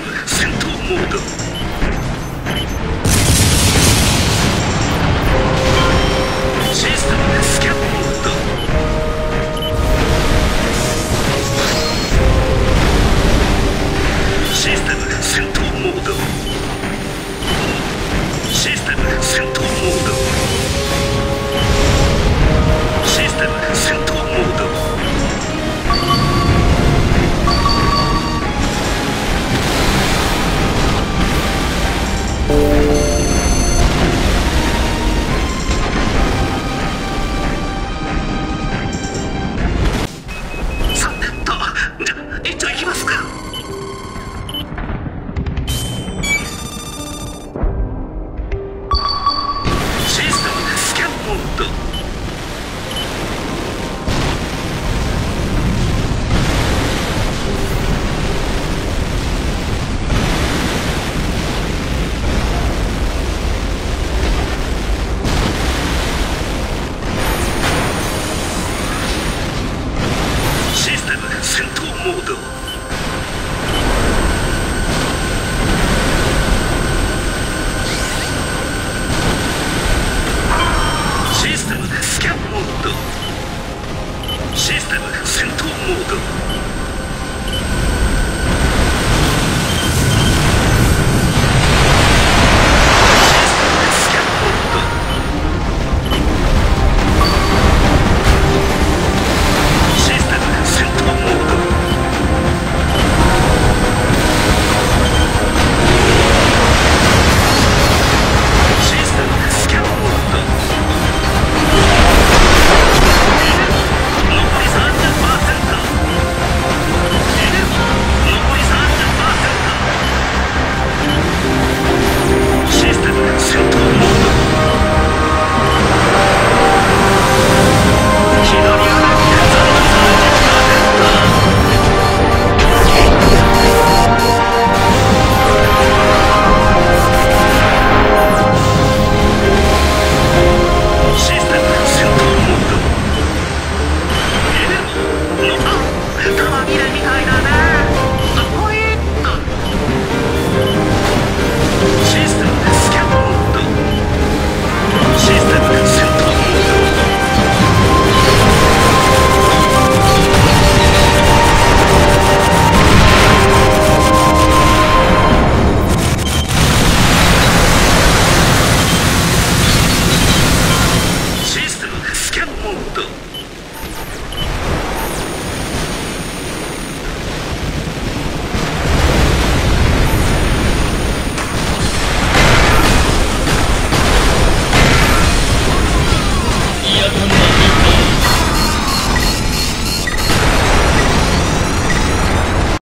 ム戦闘モード。